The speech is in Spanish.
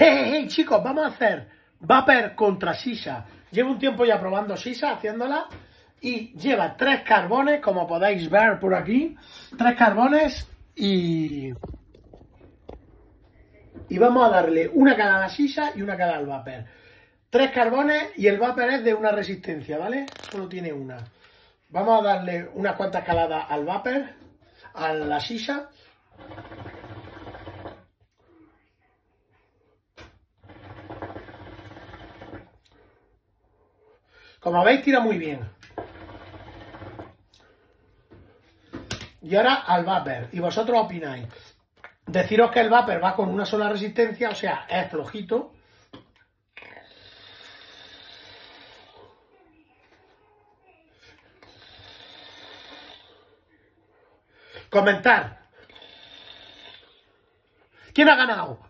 Hey, hey, chicos, vamos a hacer Vapor contra Sisa. Llevo un tiempo ya probando Sisa, haciéndola. Y lleva tres carbones, como podéis ver por aquí. Tres carbones y... Y vamos a darle una cada a la Sisa y una cada al Vapor. Tres carbones y el Vapor es de una resistencia, ¿vale? Solo tiene una. Vamos a darle unas cuantas caladas al Vapor, a la Sisa. Como veis, tira muy bien. Y ahora al vapor. Y vosotros opináis. Deciros que el vapor va con una sola resistencia, o sea, es flojito. Comentar. ¿Quién ha ganado?